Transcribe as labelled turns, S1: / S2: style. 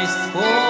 S1: vez.